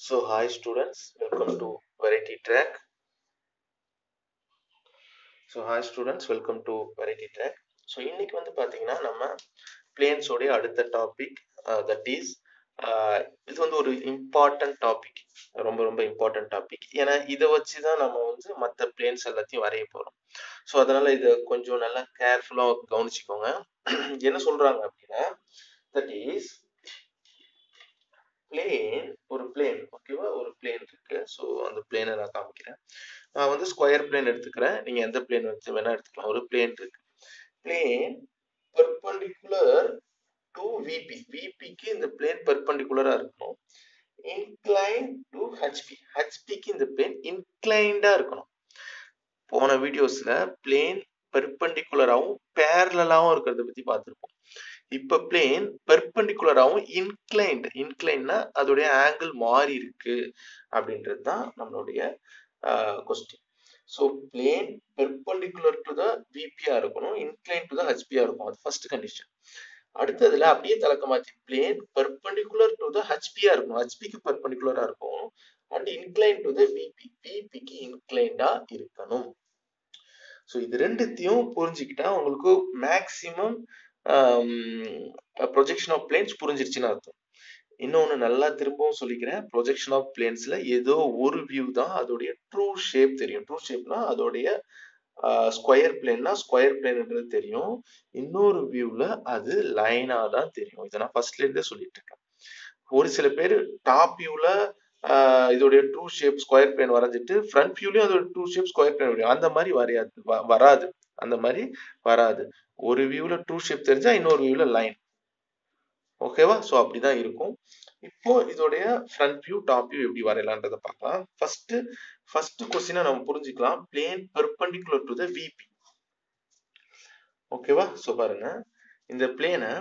So, hi students, welcome to Variety Track. So hi students welcome to Variety Track so இன்னைக்கு வந்து பார்த்தீங்கன்னா நம்ம பிளேன்ஸோடைய அடுத்த டாபிக் தட் இஸ் இது வந்து ஒரு இம்பார்ட்டன்ட் டாபிக் ரொம்ப ரொம்ப இம்பார்ட்டன்ட் டாபிக் ஏன்னா இதை வச்சு தான் நம்ம வந்து மற்ற பிளேன்ஸ் எல்லாத்தையும் வரைய போகிறோம் ஸோ அதனால இதை கொஞ்சம் நல்லா கேர்ஃபுல்லாக கவனிச்சுக்கோங்க. என்ன சொல்கிறாங்க அப்படின்னா தட் இஸ் பிளேன் ஒரு பிளேன் ஓகேவா ஒரு பிளேன் இருக்கு. ஸோ அந்த பிளேனை நான் காமிக்கிறேன். நான் வந்து ஸ்கொயர் பிளேன் எடுத்துக்கிறேன். நீங்க எந்த பிளேன் வச்சு வேணா எடுத்துக்கலாம். ஒரு பிளேன் இருக்கு. பிளேன் பெர்பண்டிகுலர் டு விபி விபிக்கு இந்த பிளேன் பெர்பண்டிகுலரா இருக்கணும். இன்க்ளைன் டு ஹெச்பி ஹெச்பிக்கு இந்த பிளேன் இன்க்ளைண்டா இருக்கணும். போன வீடியோஸ்ல பிளேன் பெர்பண்டிகுலராகவும் பேரலாகவும் இருக்கிறத பத்தி பார்த்துருப்போம். இப்ப பிளேன் பெர்பண்டிகுலராகவும் இன்க்ளைன்ட் இன்க்ளைன்னா அதோடைய ஆங்கிள் மாறி இருக்கு அப்படின்றது தான் நம்மளுடைய question so plane perpendicular to the விபியா இருக்கணும் இன்க்ளைன் டு த ஹெச்பியா இருக்கும் அது ஃபர்ஸ்ட் கண்டிஷன் அடுத்ததுல அப்படியே தலக்க மாத்தி பிளேன் பெர்பண்டிகுலர் டு த ஹெச்பியா இருக்கும் ஹெச்பிக்கு பெர்பண்டிகுலரா இருக்கும் and incline to the VP விபிக்கு இன்க்ளைண்டா இருக்கணும். ஸோ இது ரெண்டுத்தையும் புரிஞ்சுக்கிட்டா உங்களுக்கு மேக்சிமம் ப்ரொஜெக்ஷன் ஆஃப் பிளேன்ஸ் புரிஞ்சிருச்சுன்னு அர்த்தம். இன்னொன்று நல்லா திரும்பவும் சொல்லிக்கிறேன். ப்ரொஜெக்ஷன் ஆஃப் பிளேன்ஸ்ல ஏதோ ஒரு வியூ தான் அதோடைய ட்ரூ ஷேப் தெரியும். ட்ரூ ஷேப்னா அதோடைய ஸ்கொயர் பிளேன்னா ஸ்கொயர் பிளேன்ன்றது தெரியும். இன்னொரு வியூல அது லைனா தான் தெரியும். இதை நான் ஃபர்ஸ்ட்ல இருந்தே சொல்லிட்டு இருக்கேன். ஒரு சில பேர் டாப் வியூல இதோடைய ட்ரூ ஷேப் ஸ்கொயர் பிளேன் வரைஞ்சிட்டு ஃப்ரண்ட் வியூலயும் அதோட ட்ரூ ஷேப் ஸ்கொயர் பிளேன் வரையும். அந்த மாதிரி வரையாது வராது. அந்த மாதிரி வராது. ஒரு வியூவில் ட்ரூ ஷேப் தெரிஞ்சா இன்னொரு வியூவில் லைன் ஓகேவா ஸோ அப்படிதான் இருக்கும். இப்போ இதோடைய ஃப்ரண்ட் வியூ டாப் வியூ எப்படி வரையலான்றதை பார்க்கலாம். ஃபர்ஸ்ட் ஃபர்ஸ்ட் கொஸ்டினை நம்ம புரிஞ்சுக்கலாம். Plane perpendicular to the VP ஓகேவா ஸோ பாருங்க. இந்த பிளேனை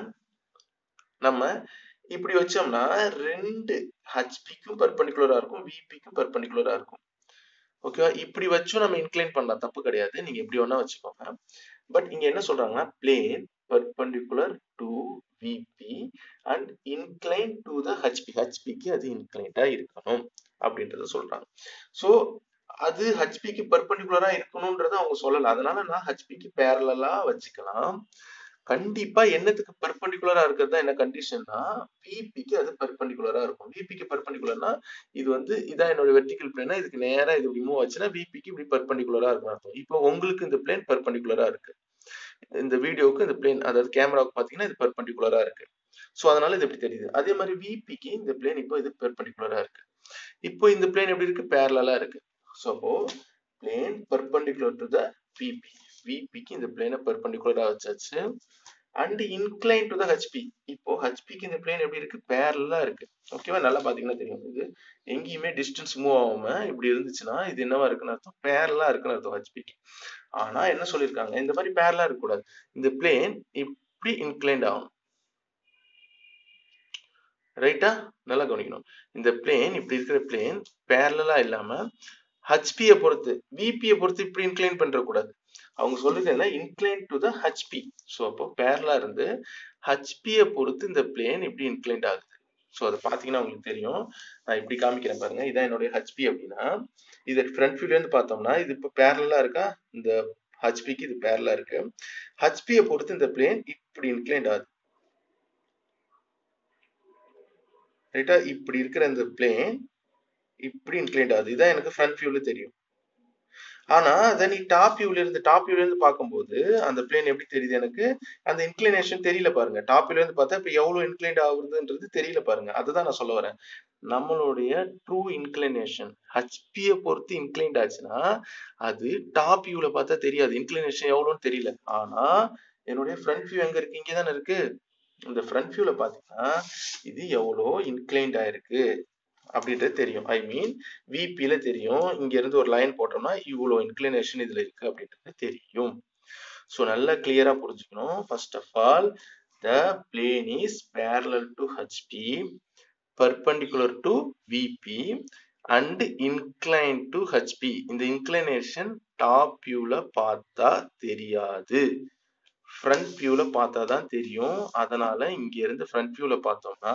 நம்ம இப்படி வச்சோம்னா ரெண்டு ஹெச்பிக்கும் பெர்பண்டிகுலரா இருக்கும் விபிக்கும் பெர்பண்டிகுலரா இருக்கும். ஓகேவா இப்படி வச்சும் நம்ம இன்க்ளைன் பண்ணலாம். தப்பு கிடையாது. நீங்க எப்படி வேணா வச்சுக்கோங்க. பட் இங்க என்ன சொல்றாங்கன்னா plane perpendicular to VP and incline to the HP ஹச்பிக்கு அது இன்க்ளைண்டா இருக்கணும் அப்படின்றத சொல்றாங்க. ஸோ அது ஹெச்பிக்கு பர்பண்டிகுலரா இருக்கணும்ன்றத அவங்க சொல்லல. அதனால நான் ஹச்பிக்கு பேரலா வச்சுக்கலாம். கண்டிப்பா என்னத்துக்கு பெர்பண்டிகுலரா இருக்கிறது தான் என்ன கண்டிஷன்னா விபிக்கு அது பெர்பண்டிகுலரா இருக்கும். விபிக்கு பெர்பண்டிகுலர்னா இது வந்து இதான் என்னோட வெர்டிகல் பிளேனா இதுக்கு நேரா இது இப்படி மூவ் ஆச்சுன்னா விபிக்கு இப்படி பெர்பண்டிகுலரா இருக்கும் அர்த்தம். இப்போ உங்களுக்கு இந்த பிளேன் பெர்பண்டிகுலரா இருக்கு. இந்த வீடியோவுக்கு இந்த பிளேன் அதாவது கேமராவுக்கு பாத்தீங்கன்னா இது பெர்பண்டிகுலரா இருக்கு. ஸோ அதனால இது எப்படி தெரியுது? அதே மாதிரி விபிக்கு இந்த பிளேன் இப்போ இது பெர்பண்டிகுலரா இருக்கு. இப்போ இந்த பிளேன் எப்படி இருக்கு? பேரலா இருக்கு. ஸோ அப்போ plane perpendicular to the VP விபிக்கு இந்த பிளேனை பெர்பண்டிகுலரா வச்சாச்சு. And incline to the HP இப்போ ஹெச்பிக்கு இந்த பிளேன் எப்படி இருக்கு? பேரலா இருக்கு. ஓகேவா நல்லா பாத்தீங்கன்னா தெரியும் இது எங்கேயுமே டிஸ்டன்ஸ் மூவ் ஆகாம இப்படி இருந்துச்சுன்னா இது என்னவா இருக்குன்னு அர்த்தம்? பேரலா இருக்குன்னு அர்த்தம் ஹெச்பிக்கு ஆனா என்ன சொல்லியிருக்காங்க? இந்த மாதிரி பேரலா இருக்கக்கூடாது. இந்த பிளேன் இப்படி இன்க்ளைண்ட் ஆகணும். ரைட்டா நல்லா கவனிக்கணும். இந்த பிளேன் இப்படி இருக்கிற பிளேன் பேரலா இல்லாம ஹச்பியை பொறுத்து விபியை பொறுத்து இப்படி இன்க்ளைன் பண்ற கூடாது அவங்க சொல்றது என்ன? Incline to the HP so அப்போ பேரலா இருந்து ஹச்பியை பொறுத்து இந்த பிளேன் இப்படி இன்க்ளைண்ட் ஆகுது. ஸோ அதை பார்த்தீங்கன்னா உங்களுக்கு தெரியும். நான் இப்படி காமிக்கிறேன் பாருங்க. இதான் என்னுடைய ஹச்பி அப்படின்னா இது ஃப்ரண்ட் வியூலேருந்து பார்த்தோம்னா இது இப்போ பேரலா இருக்கா? இந்த ஹச்பிக்கு இது பேரலா இருக்கு. ஹச்பியை பொறுத்து இந்த பிளேன் இப்படி இன்க்ளைண்ட் ஆகுது. ரைட்டா இப்படி இருக்கிற இந்த பிளேன் இப்படி இன்க்ளைண்ட் ஆகுது. இதான் எனக்கு ஃப்ரண்ட் வியூல தெரியும். ஆனா அதை நீ டாப் வியூல இருந்து டாப் வியூல இருந்து பார்க்கும்போது அந்த பிளேன் எப்படி தெரியுது எனக்கு? அந்த இன்க்ளினேஷன் தெரியல பாருங்க. டாப் வியூல இருந்து பார்த்தா இப்ப எவ்வளவு இன்க்ளைண்ட் ஆகுதுன்றது தெரியல பாருங்க. அதுதான் நான் சொல்ல வரேன். நம்மளுடைய ட்ரூ இன்க்ளினேஷன் ஹச்பியை பொறுத்து இன்க்ளைண்ட் ஆச்சுன்னா அது டாப் வியூல பார்த்தா தெரியாது. இன்க்ளினேஷன் எவ்வளோன்னு தெரியல. ஆனா என்னுடைய ஃப்ரண்ட் வியூ எங்க இருக்கு? இங்கே தானே இருக்கு. இந்த ஃப்ரண்ட் வியூல பாத்தீங்கன்னா இது எவ்வளோ இன்க்ளைண்ட் ஆயிருக்கு. அப்படின்றது தெரியும். ஐ மீன் விபியில தெரியும். இங்க இருந்து ஒரு லைன் போட்டோம்னா இவ்வளோ இன்க்ளினேஷன் இதுல இருக்கு அப்படின்றது தெரியும். ஸோ நல்லா கிளியரா புரிஞ்சுக்கணும். First of all the plane is parallel to HP perpendicular to VP and inclined to HP இந்த இன்க்ளைனேஷன் டாப் வியூல பார்த்தா தெரியாது. ஃப்ரண்ட் வியூல பார்த்தா தான் தெரியும். அதனால இங்க இருந்து ஃப்ரண்ட் வியூல பார்த்தோம்னா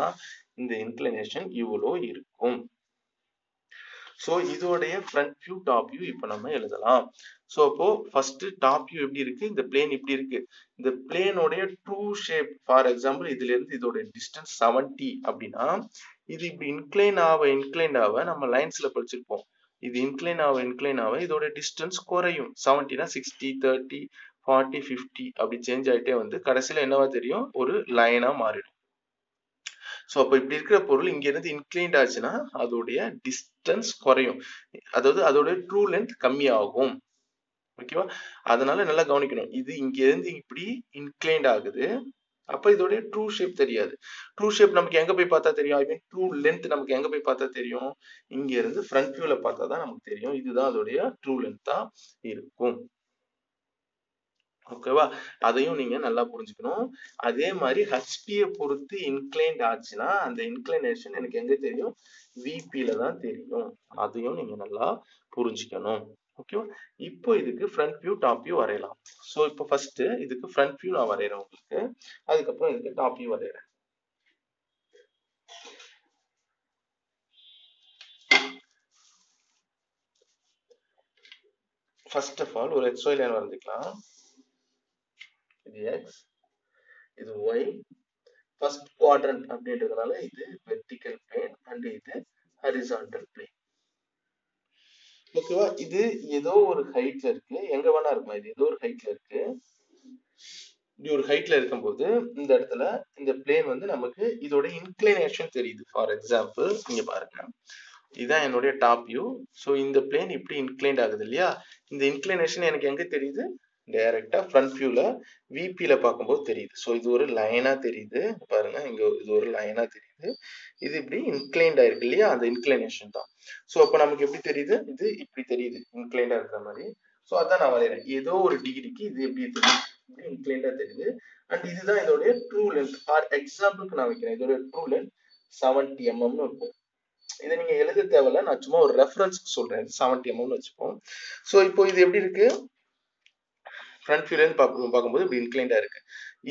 இந்த இன்க்ளினேஷன் இவ்வளோ இருக்கும். ஸோ இதோடைய ஃப்ரண்ட் வியூ டாப் வியூ இப்போ நம்ம எழுதலாம். ஸோ அப்போ ஃபர்ஸ்ட் டாப் வியூ எப்படி இருக்கு? இந்த பிளேன் இப்படி இருக்கு. இந்த பிளேனோடைய ட்ரூ ஷேப் ஃபார் எக்ஸாம்பிள் இதுல இருந்து இதோடைய டிஸ்டன்ஸ் செவன்டி அப்படின்னா இது இப்படி இன்க்ளைன் ஆக இன்க்ளைன் ஆக நம்ம லைன்ஸ்ல படிச்சிருப்போம். இது இன்க்ளைன் ஆக இன்க்ளைன் ஆக இதோட டிஸ்டன்ஸ் குறையும். செவன்டினா சிக்ஸ்டி தேர்ட்டி ஃபார்ட்டி ஃபிஃப்டி அப்படி சேஞ்ச் ஆயிட்டே வந்து கடைசியில் என்னவா தெரியும்? ஒரு லைனாக மாறிடும். ஸோ அப்போ இப்படி இருக்கிற பொருள் இங்கேருந்து இன்க்ளீன்ட் இன்க்ளைன்ட் ஆச்சுன்னா அதோடைய டிஸ்டன்ஸ் குறையும். அதாவது அதோடைய ட்ரூ லென்த் கம்மியாகும். ஓகேவா அதனால நல்லா கவனிக்கணும். இது இங்கேருந்து இப்படி இன்க்ளைன்ட் ஆகுது. அப்போ இதோடைய ட்ரூ ஷேப் தெரியாது. ட்ரூ ஷேப் நமக்கு எங்க போய் பார்த்தா தெரியும்? ஐ மீன் ட்ரூ லென்த் நமக்கு எங்க போய் பார்த்தா தெரியும்? இங்க இருந்து ஃப்ரண்ட் வியூல பார்த்தா தான் நமக்கு தெரியும். இதுதான் அதோடைய ட்ரூ லென்த்தா இருக்கும். ஓகேவா அதையும் நீங்க நல்லா புரிஞ்சுக்கணும். அதே மாதிரி ஹெச்பியை பொறுத்து இன்க்ளைன்ட் ஆச்சுன்னா அந்த இன்க்ளைனேஷன் எனக்கு எங்க தெரியும்? விபில தான் தெரியும். அதையும் நீங்க நல்லா புரிஞ்சுக்கணும். ஓகேவா இப்போ இதுக்கு ஃப்ரண்ட் வியூ டாப் வியூ வரையலாம். ஸோ இப்போ ஃபர்ஸ்ட் இதுக்கு ஃப்ரண்ட் வியூ நான் வரைகிறேன் உங்களுக்கு. அதுக்கப்புறம் இதுக்கு டாப் வியூ வரைகிறேன் ஃபர்ஸ்ட் ஆஃப் ஆல் ஒரு எக்ஸ்ஒய் லைன் வரைஞ்சிக்கலாம். இது எக்ஸ் இது ஒய் ஃபர்ஸ்ட் குவாட்ரண்ட் அப்படின்றதுனால இது வெர்டிக்கல் பிளேன் அண்ட் இது ஹரிசாண்டல் பிளேன் ஓகேவா இது ஏதோ ஒரு ஹைட்ல இருக்கு. எங்க வேணா இருக்குமா இது ஏதோ ஒரு ஹைட்ல இருக்கு. இப்படி ஒரு ஹைட்ல இருக்கும்போது இந்த இடத்துல இந்த பிளேன் வந்து நமக்கு இதோட இன்க்ளைனேஷன் தெரியுது. ஃபார் எக்ஸாம்பிள் இங்க பாருங்க. இதுதான் என்னுடைய டாப் வியூ ஸோ இந்த பிளேன் இப்படி இன்க்ளைன்ட் ஆகுது இல்லையா? இந்த இன்க்ளைனேஷன் எனக்கு எங்க தெரியுது? டைரக்டா ஃப்ரண்ட் வியூல விபியில் பார்க்கும்போது தெரியுது. ஸோ இது ஒரு லைனா தெரியுது. பாருங்க இங்க இது ஒரு லைனா தெரியுது. இது இப்படி இன்க்ளைண்ட் ஆயிருக்கு இல்லையா? அந்த இன்க்ளைனேஷன் தான். ஸோ அப்போ நமக்கு எப்படி தெரியுது? இது இப்படி தெரியுது. இன்க்ளைண்டா இருக்கிற மாதிரி. ஸோ அதான் நான் வரைகிறேன் ஏதோ ஒரு டிகிரிக்கு இது எப்படி தெரியுது? இப்படி இன்க்ளைண்டா தெரியுது. அண்ட் இதுதான் இதோடைய ட்ரூ லென்த் ஃபார் எக்ஸாம்பிளுக்கு நான் வைக்கிறேன். இதோட ட்ரூ லென்த் செவன்டி எம்எம்னு இருக்கும். இதை நீங்க எழுத தேவையில்ல. நான் சும்மா ஒரு ரெஃபரன்ஸ்க்கு சொல்றேன். செவன்டி எம்எம்னு வச்சுப்போம். ஸோ இப்போ இது எப்படி இருக்கு? ஃப்ரண்ட் வியூலேருந்து இருந்து பார்க்கும்போது இப்படி இன்க்ளைண்டாக இருக்கு.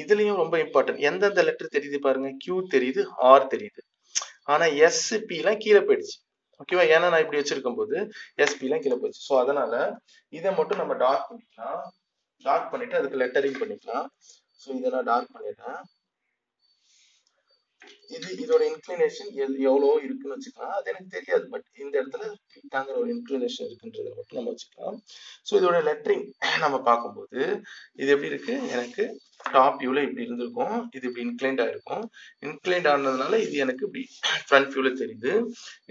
இதுலேயும் ரொம்ப இம்பார்ட்டன்ட் எந்தெந்த லெட்டர் தெரியுது பாருங்க. கியூ தெரியுது ஆர் தெரியுது. ஆனா எஸ்பிலாம் எல்லாம் கீழே போயிடுச்சு. ஓகேவா ஏன்னா நான் இப்படி வச்சிருக்கும் போது எஸ்பிலாம் கீழே போயிடுச்சு. ஸோ அதனால இதை மட்டும் நம்ம டார்க் பண்ணிக்கலாம். டார்க் பண்ணிட்டு அதுக்கு லெட்டரிங் பண்ணிக்கலாம். ஸோ இதை நான் டார்க் பண்ணிடுறேன். இது இதோட இன்க்ளினேஷன் எவ்வளோ இருக்குன்னு வச்சுக்கலாம். அது எனக்கு தெரியாது பட் இந்த இடத்துல ஃபிட்டாங்கிற ஒரு இன்க்ளினேஷன் இருக்குன்றதை மட்டும் நம்ம வச்சுக்கலாம். ஸோ இதோட லெட்டரிங் நம்ம பார்க்கும்போது இது எப்படி இருக்கு? எனக்கு டாப் வியூல இப்படி இருந்திருக்கும். இது இப்படி இன்க்ளைண்ட் ஆயிருக்கும். இன்க்ளைண்ட் ஆனதுனால இது எனக்கு இப்படி ஃப்ரண்ட் வியூல தெரியுது.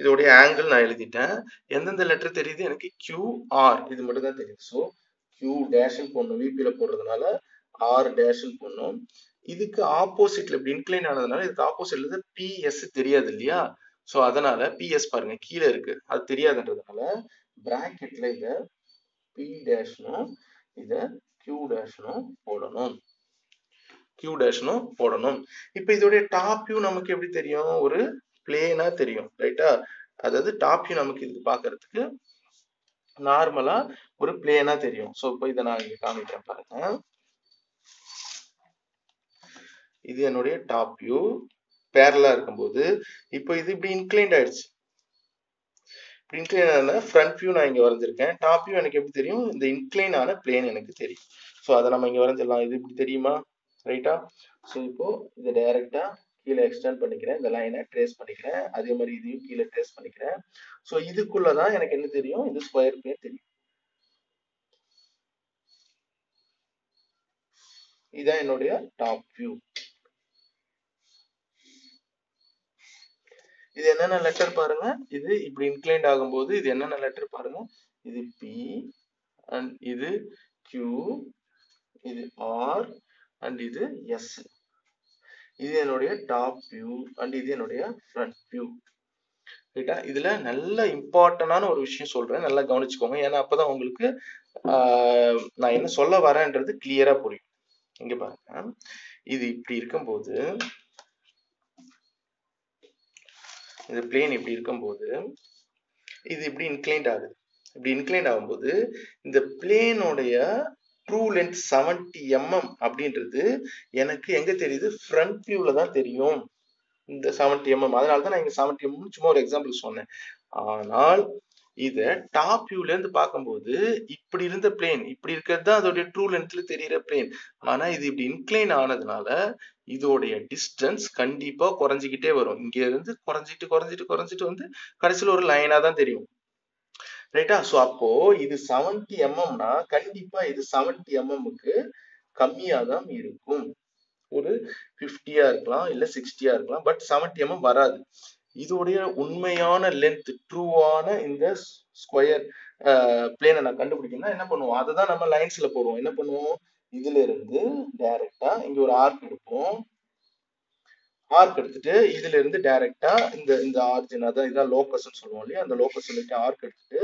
இதோடைய ஆங்கிள் நான் எழுதிட்டேன். எந்தெந்த லெட்டர் தெரியுது? எனக்கு கியூ ஆர் இது மட்டும் தான் தெரியுது. ஸோ கியூ டேஷன் போடணும். விபியில போடுறதுனால ஆர் டேஷன் போடணும். இதுக்கு ஆப்போசிட்ல இப்படி இன்க்ளைன் ஆனதுனால இதுக்கு ஆப்போசிட்ல இருந்து பிஎஸ் தெரியாது இல்லையா? ஸோ அதனால பிஎஸ் பாருங்க கீழே இருக்கு. அது தெரியாதுன்றதுனால பிராக்கெட்ல இத பி டேஷ்னும் இத கியூ டேஷ்னும் போடணும். கியூ டேஷ்னும் போடணும். இப்போ இதோடைய டாப் வியூ நமக்கு எப்படி தெரியும்? ஒரு பிளேனா தெரியும் ரைட்டா அதாவது டாப் வியூ நமக்கு இது பாக்குறதுக்கு நார்மலா ஒரு பிளேனா தெரியும். ஸோ இப்போ இதை நான் இங்க காமிக்கிறேன் பாருங்க. இது என்னுடைய டாப் வியூ பேரலா இருக்கும்போது இப்போ இது இப்படி இன்க்ளைண்ட் ஆயிடுச்சு. இப்படி இன்க்ளைன் ஃப்ரண்ட் வியூ நான் இங்கே வரைஞ்சிருக்கேன். டாப் வியூ எனக்கு எப்படி தெரியும்? இந்த இன்க்ளைன் ஆன பிளேன் எனக்கு தெரியும். ஸோ அதை நம்ம இங்கே வரைஞ்சிடலாம். இது இப்படி தெரியுமா? ரைட்டா ஸோ இப்போ இதை டைரக்டா கீழே எக்ஸ்டெண்ட் பண்ணிக்கிறேன். இந்த லைனை ட்ரேஸ் பண்ணிக்கிறேன். அதே மாதிரி இதையும் கீழே ட்ரேஸ் பண்ணிக்கிறேன். ஸோ இதுக்குள்ளதான் எனக்கு என்ன தெரியும்? இது ஸ்கொயர் பிளேன் தெரியும். இதான் என்னுடைய டாப் வியூ இது என்னென்ன லெட்டர் பாருங்க? இது இப்படி இன்க்ளைண்ட் ஆகும்போது இது என்னென்ன லெட்டர் பாருங்க? இது பி அண்ட் இது கியூ இது ஆர் அண்ட் இது எஸ் இது என்னுடைய டாப் வியூ அண்ட் இது என்னுடைய ஃப்ரண்ட் வியூ ரைட்டா இதுல நல்ல இம்பார்ட்டன்டான ஒரு விஷயம் சொல்றேன். நல்லா கவனிச்சுக்கோங்க. ஏன்னா அப்பதான் உங்களுக்கு நான் என்ன சொல்ல வரேன்றது கிளியரா புரியும். இங்க பாருங்க. இது இப்படி இருக்கும்போது இந்த பிளேன் இப்படி இருக்கும்போது இது இப்படி இன்க்ளைண்ட் ஆகுது. இப்படி இன்க்ளைண்ட் ஆகும்போது இந்த பிளேனுடைய ட்ரூ லென்த் செவன்டி எம்எம் அப்படின்றது எனக்கு எங்க தெரியுது? ஃப்ரண்ட் வியூல தான் தெரியும். இந்த செவன்டி எம்எம் அதனால தான் நான் இங்க செவன்டி எம்எம் சும்மா ஒரு எக்ஸாம்பிள் சொன்னேன். ஆனால் இதை டாப் வியூல இருந்து பார்க்கும்போது இப்படி இருந்த பிளேன் இப்படி இருக்கிறது தான் அதோடைய ட்ரூ லென்த்ல தெரியிற பிளேன் ஆனா இது இப்படி இன்க்ளைன் ஆனதுனால இதோடைய டிஸ்டன்ஸ் கண்டிப்பா குறைஞ்சிக்கிட்டே வரும். இங்க இருந்து குறைஞ்சிட்டு குறைஞ்சிட்டு குறைஞ்சிட்டு வந்து கடைசியில ஒரு லைனா தான் தெரியும். ரைட்டா சோ அப்போ இது செவன்டி எம்எம்னா கண்டிப்பா இது செவன்டி எம்எம்க்கு கம்மியா தான் இருக்கும். ஒரு பிப்டியா இருக்கலாம் இல்ல சிக்ஸ்டியா இருக்கலாம் பட் செவன்டி எம்எம் வராது. இதோடைய உண்மையான லென்த் ட்ரூவான இந்த ஸ்கொயர் பிளேனை நான் கண்டுபிடிக்கணும்னா என்ன பண்ணுவோம்? அதை தான் நம்ம லைன்ஸ்ல போடுவோம். என்ன பண்ணுவோம்? இதுல இருந்து டைரக்டா இங்க ஒரு ஆர்க் எடுப்போம். ஆர்க் எடுத்துட்டு இதுல இருந்து டைரக்டா இந்த இந்த ஆர்ஜின் அதான் இதான் லோக்கஸ்ன்னு சொல்லுவோம் இல்லையா? அந்த லோக்கஸ் சொல்லிட்டு ஆர்க் எடுத்துட்டு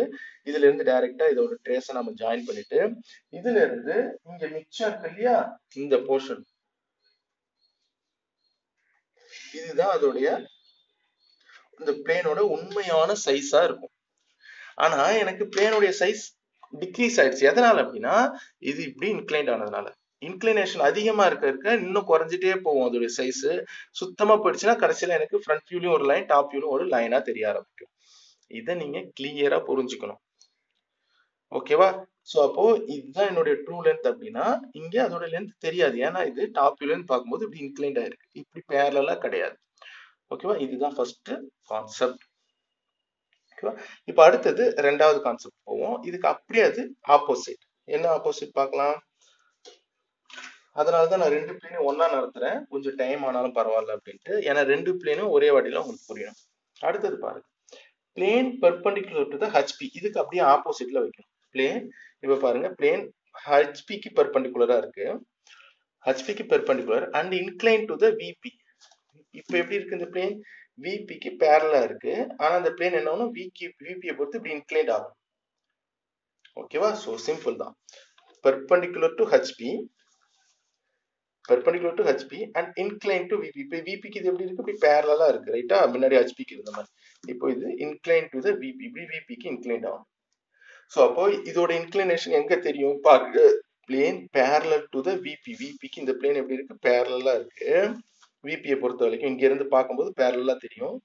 இதுல இருந்து டைரக்டா இதோட ட்ரேஸை நம்ம ஜாயின் பண்ணிட்டு இதுல இருந்து இங்க மிச்சம் இருக்கு இல்லையா? இந்த போர்ஷன் இதுதான் அதோடைய இந்த பிளேனோட உண்மையான சைஸா இருக்கும். ஆனா எனக்கு பிளேனுடைய சைஸ் டிக்ரீஸ் ஆயிடுச்சு. எதனால அப்படின்னா இது இப்படி இன்க்ளைண்ட் ஆனதுனால. இன்க்ளினேஷன் அதிகமா இருக்க இருக்க இன்னும் குறைஞ்சிட்டே போகும் அதோடைய சைஸ் சுத்தமா போயிடுச்சுன்னா கடைசியில எனக்கு ஃப்ரண்ட் வியூலையும் ஒரு லைன் டாப் வியூலையும் ஒரு லைனா தெரிய ஆரம்பிக்கும். இதை நீங்க கிளியரா புரிஞ்சுக்கணும். ஓகேவா ஸோ அப்போ இதுதான் என்னுடைய ட்ரூ லென்த் அப்படின்னா இங்க அதோட லென்த் தெரியாது. ஏன்னா இது டாப் வியூல பார்க்கும்போது இப்படி இன்க்ளைண்ட் ஆயிருக்கு. இப்படி பேரலாம் கிடையாது. ஓகேவா இதுதான் ஃபர்ஸ்ட் கான்செப்ட் ஓகேவா இப்போ அடுத்தது ரெண்டாவது கான்செப்ட் போவோம். இதுக்கு அப்படியே அது ஆப்போசிட் என்ன ஆப்போசிட் பார்க்கலாம்? அதனால தான் நான் ரெண்டு பிளேனும் ஒன்னா நடத்துறேன் கொஞ்சம் டைம் ஆனாலும் பரவாயில்ல அப்படின்ட்டு. ஏன்னா ரெண்டு பிளேனும் ஒரே வாட்டில உங்களுக்கு புரியணும். அடுத்தது பாருங்க. Plane perpendicular to the HP இதுக்கு அப்படியே ஆப்போசிட்ல வைக்கணும். பிளேன் இப்ப பாருங்க. பிளேன் ஹச்பிக்கு பெர்பண்டிகுலரா இருக்கு. ஹச்பிக்கு perpendicular and incline to the VP இப்போ எப்படி இருக்கு இந்த பிளேன் விபிக்கு பேரலா இருக்கு. ஆனா அந்த பிளேன் என்ன ஆகும் விகி விபியை பொறுத்து இப்படி இன்க்ளைண்ட் ஆகும். ஓகேவா ஸோ சிம்பிள் தான். Perpendicular to HP perpendicular to HP and incline to VP இப்போ விபிக்கு இது எப்படி இருக்கு? இப்படி பேரலா இருக்கு ரைட்டா முன்னாடி ஹெச்பிக்கு இருந்த மாதிரி. இப்போ இது இன்க்ளைன் டு த விபி இப்படி விபிக்கு இன்க்ளைன் ஆகும். ஸோ அப்போ இதோட இன்க்ளினேஷன் எங்க தெரியும்? பாருங்க. Plane parallel to the VP விபிக்கு இந்த பிளேன் எப்படி இருக்கு? பேரலா இருக்கு. விபியை பொறுத்த வரைக்கும் இங்க இருந்து பார்க்கும்போது பேரலாக தெரியும்.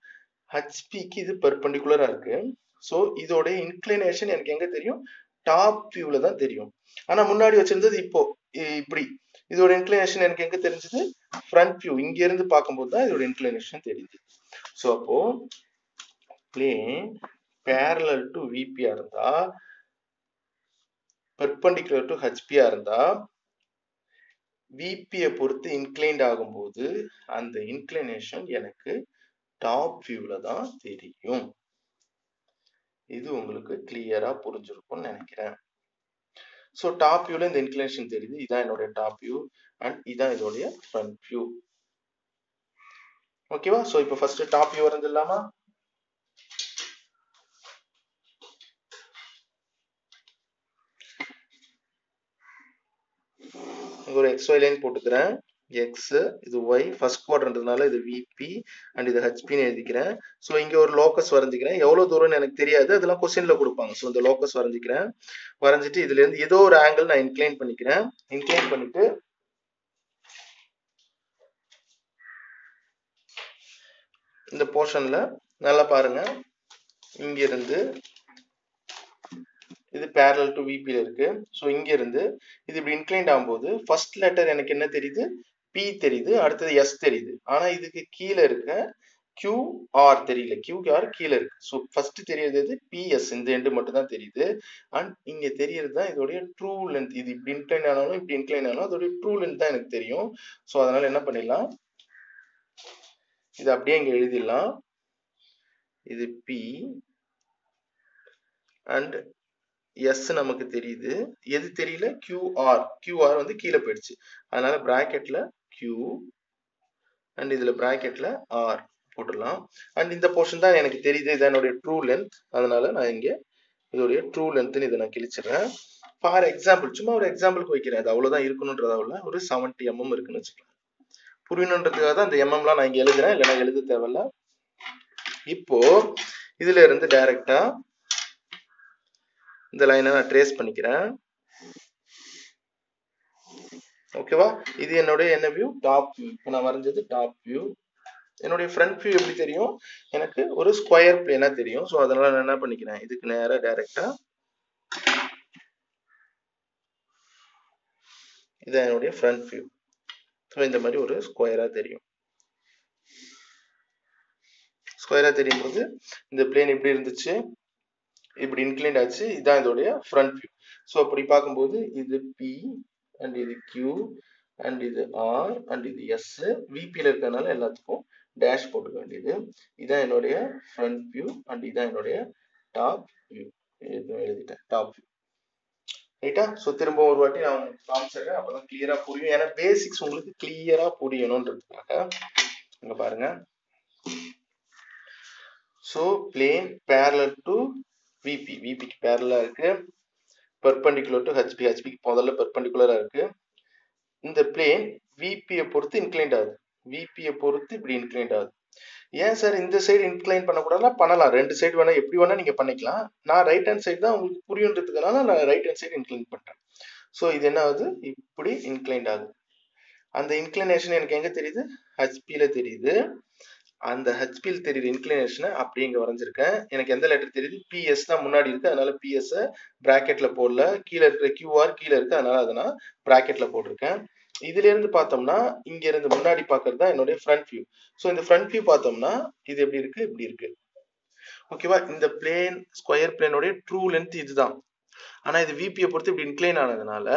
ஹச்பிக்கு இது பெர்பண்டிகுலரா இருக்கு. ஸோ இதோட இன்க்ளினேஷன் எனக்கு எங்க தெரியும்? டாப் வியூல தான் தெரியும். ஆனா முன்னாடி வச்சிருந்தது இப்போ இப்படி. இதோட இன்க்ளினேஷன் எனக்கு எங்க தெரிஞ்சது? ஃப்ரண்ட் வியூ இங்கேருந்து பார்க்கும்போது தான் இதோட இன்க்ளினேஷன் தெரியுது. ஸோ அப்போ பிளேன் பேரலல் டு விபியா இருந்தா பெர்பண்டிகுலர் டு ஹச்பியா இருந்தா விபியை பொறுத்து இன்க்ளைன்ட் ஆகும்போது அந்த இன்க்ளினேஷன் எனக்கு டாப் வியூவில் தான் தெரியும். இது உங்களுக்கு கிளியரா புரிஞ்சிருக்கும்னு நினைக்கிறேன். ஸோ டாப் வியூல இந்த இன்க்ளினேஷன் தெரியுது. இதான் என்னுடைய டாப் வியூ அண்ட் இதான் இதோடைய ஃப்ரண்ட் வியூ ஓகேவா ஸோ இப்போ ஃபர்ஸ்ட் டாப் வியூ வரைஞ்சிடலாமா ஒரு எக்ஸ் ஒய் லைன் போட்டுக்கிறேன். எக்ஸ் இது ஒய் ஃபர்ஸ்ட் குவாட்ரன்றதுனால இது விபி அண்ட் இது ஹெச்பின்னு எழுதிக்கிறேன். ஸோ இங்கே ஒரு லோக்கஸ் வரைஞ்சிக்கிறேன். எவ்வளோ தூரம்னு எனக்கு தெரியாது. அதெல்லாம் கொஸ்டினில் கொடுப்பாங்க. ஸோ இந்த லோக்கஸ் வரைஞ்சிக்கிறேன். வரைஞ்சிட்டு இதுல இருந்து ஏதோ ஒரு ஆங்கிள் நான் இன்க்ளைன் பண்ணிக்கிறேன். இன்க்ளைன் பண்ணிட்டு இந்த போர்ஷனில் நல்லா பாருங்க. இங்கிருந்து இது பேரல் டு விபியில் இருக்குது ஸோ இங்கேருந்து இது இப்படி இன்க்ளைண்ட் ஆகும்போது ஃபர்ஸ்ட் லெட்டர் எனக்கு என்ன தெரியுது? பி தெரியுது. அடுத்தது எஸ் தெரியுது. ஆனால் இதுக்கு கீழே இருக்க கியூ ஆர் தெரியல. கியூ ஆர் கீழே இருக்கு. ஸோ ஃபர்ஸ்ட் தெரியறது பிஎஸ் இந்த எண்டு மட்டும் தான் தெரியுது. அண்ட் இங்கே தெரியறது தான் இதோடைய ட்ரூ லென்த் இது இப்படி இன்க்ளைன் ஆனாலும் இப்படி இன்க்ளைன் ஆனாலும் அதோடைய ட்ரூ லென்த் தான் எனக்கு தெரியும். ஸோ அதனால என்ன பண்ணிடலாம்? இது அப்படியே இங்கே எழுதிடலாம். இது பி அண்ட் எஸ் நமக்கு தெரியுது. எது தெரியல? கியூஆர் கியூஆர் வந்து கீழே போயிடுச்சு. அதனால பிராக்கெட்ல கியூ அண்ட் இதுல பிராக்கெட்ல ஆர் போட்டுடலாம். அண்ட் இந்த போர்ஷன் தான் எனக்கு தெரியுது. இது என்னுடைய ட்ரூ லென்த் அதனால நான் இங்க இதோடைய ட்ரூ லென்த்னு இதை நான் கிழிச்சிடுறேன். ஃபார் எக்ஸாம்பிள் சும்மா ஒரு எக்ஸாம்பிளுக்கு வைக்கிறேன். அது அவ்வளவுதான் இருக்கணுன்றதாவில் ஒரு செவன்டி எம்எம் இருக்குன்னு வச்சுக்கலாம். புரியணுன்றதுக்காக தான் அந்த எம்எம்லாம் நான் இங்க எழுதுறேன். இல்லைன்னா எழுத தேவையில்ல. இப்போ இதுல இருந்து டைரக்டா இந்த லைனை நான் ட்ரேஸ் பண்ணிக்கிறேன். ஓகேவா இது என்னுடைய என்ன வியூ டாப் வியூ இப்போ நான் வரைஞ்சது டாப் வியூ என்னுடைய ஃப்ரண்ட் வியூ எப்படி தெரியும்? எனக்கு ஒரு ஸ்கொயர் பிளேனா தெரியும். ஸோ அதனால நான் என்ன பண்ணிக்கிறேன்? இதுக்கு நேராக டைரக்டா இதான் என்னுடைய ஃப்ரண்ட் வியூ ஸோ இந்த மாதிரி ஒரு ஸ்கொயராக தெரியும். ஸ்கொயரா தெரியும் போது இந்த பிளேன் எப்படி இருந்துச்சு? இப்படி இன்க்ளைண்ட் ஆச்சு இதுதான் இதோடைய ஃப்ரண்ட் வியூ ஸோ அப்படி பார்க்கும்போது இது பி அண்ட் இது கியூ அண்ட் இது ஆர் அண்ட் இது எஸ் விபியில் இருக்கிறதுனால எல்லாத்துக்கும் டேஷ் போட்டுக்க வேண்டியது. இதான் என்னுடைய ஃப்ரண்ட் வியூ அண்ட் இதான் என்னுடைய டாப் வியூ எழுதிட்டேன் டாப் வியூ ரைட்டா ஸோ திரும்ப ஒரு வாட்டி நான் உங்களுக்கு காமிச்சிடுறேன். அப்பதான் கிளியரா புரியும். ஏன்னா பேசிக்ஸ் உங்களுக்கு கிளியரா புரியணுன்றதுக்காக. இங்க பாருங்க. So plane parallel to VP விபிக்கு பேரலா இருக்கு. பெர்பெண்டிகுலர் டு ஹெச்பி ஹெச்பிக்கு முதல்ல பெர்பெண்டிகுலரா இருக்கு. இந்த பிளேன் விபியை பொறுத்து இன்க்ளைண்ட் ஆகுது. விபியை பொறுத்து இப்படி இன்க்ளைண்ட் ஆகுது. ஏன் சார் இந்த சைடு இன்க்ளைன் பண்ணக்கூடாதுனா பண்ணலாம். ரெண்டு சைடு வேணா எப்படி வேணா நீங்க பண்ணிக்கலாம். நான் ரைட் ஹேண்ட் சைடு தான் உங்களுக்கு புரியுன்றதுக்கனால நான் ரைட் ஹேண்ட் சைடு இன்க்ளைன் பண்றேன். ஸோ இது என்ன ஆகுது? இப்படி இன்க்ளைண்ட் ஆகுது. அந்த இன்க்ளினேஷன் எனக்கு எங்க தெரியுது? ஹெச்பியில தெரியுது. அந்த ஹெச்பியில் தெரியுற இன்க்ளினேஷனை அப்படி இங்கே வரைஞ்சிருக்கேன். எனக்கு எந்த லெட்டர் தெரியுது? பிஎஸ் தான் முன்னாடி இருக்கு அதனால பிஎஸ்ஸை ப்ராக்கெட்டில் போடல. கீழே இருக்கிற கியூஆர் கீழே இருக்கு அதனால அதை நான் ப்ராக்கெட்டில் போட்டிருக்கேன். இதுல இருந்து பார்த்தோம்னா இங்க இருந்து முன்னாடி பார்க்கறது தான் என்னுடைய ஃப்ரண்ட் வியூ ஸோ இந்த ஃப்ரண்ட் வியூ பார்த்தோம்னா இது எப்படி இருக்கு? இப்படி இருக்கு. ஓகேவா இந்த பிளேன் ஸ்கொயர் பிளேனுடைய ட்ரூ லென்த் இதுதான். ஆனா இது விபியை பொறுத்து இப்படி இன்க்ளைன் ஆனதுனால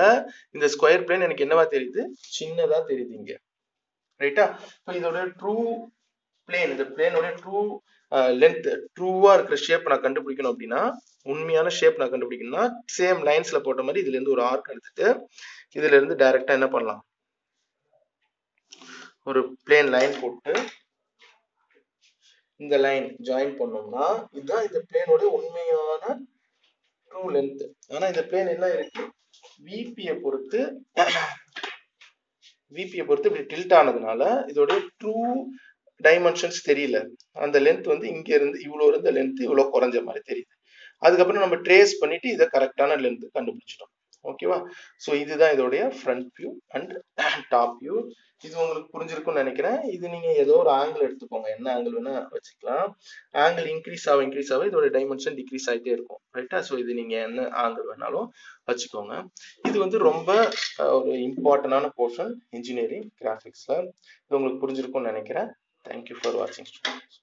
இந்த ஸ்கொயர் பிளேன் எனக்கு என்னவா தெரியுது? சின்னதா தெரியுது இங்க. ரைட்டா இப்போ இதோட ட்ரூ பிளேன் இந்த பிளேனுடைய ட்ரூ லென்த் ட்ரூவா இருக்கிற ஷேப் நான் கண்டுபிடிக்கணும் அப்படின்னா உண்மையான ஷேப் நான் கண்டுபிடிக்கணும்னா சேம் லைன்ஸ்ல போட்ட மாதிரி இதுல இருந்து ஒரு ஆர்க் எடுத்துட்டு இதுல இருந்து டைரக்டா என்ன பண்ணலாம்? ஒரு பிளேன் லைன் போட்டு இந்த லைன் ஜாயின் பண்ணோம்னா இதுதான் இந்த பிளேனோட உண்மையான ட்ரூ லென்த் ஆனா இந்த பிளேன் என்ன இருக்கு விபியை பொறுத்து விபியை பொறுத்து இப்படி டில்ட் ஆனதுனால இதோட ட்ரூ டைமென்ஷன்ஸ் தெரியல. அந்த லென்த் வந்து இங்க இருந்து இவ்வளோ இருந்த லென்த் இவ்வளோ குறைஞ்ச மாதிரி தெரியுது. அதுக்கப்புறம் நம்ம ட்ரேஸ் பண்ணிட்டு இதை கரெக்டான லென்த் கண்டுபிடிச்சிட்டோம். ஓகேவா ஸோ இதுதான் இதோடைய front view and top view இது உங்களுக்கு புரிஞ்சிருக்கும்னு நினைக்கிறேன். இது நீங்க ஏதோ ஒரு ஆங்கிள் எடுத்துக்கோங்க. என்ன ஆங்கிள் வேணா வச்சுக்கலாம். ஆங்கிள் இன்க்ரீஸ் ஆக இன்க்ரீஸ் ஆக இதோட டைமென்ஷன் டிக்ரீஸ் ஆகிட்டே இருக்கும். ரைட்டா ஸோ இது நீங்க என்ன ஆங்கிள் வேணாலும் வச்சுக்கோங்க. இது வந்து ரொம்ப ஒரு இம்பார்ட்டன்டான போர்ஷன் இன்ஜினியரிங் கிராஃபிக்ஸ்ல இது உங்களுக்கு புரிஞ்சிருக்கும்னு நினைக்கிறேன். தேங்க்யூ ஃபார் வாட்சிங் ஸ்டூடெண்ட்ஸ்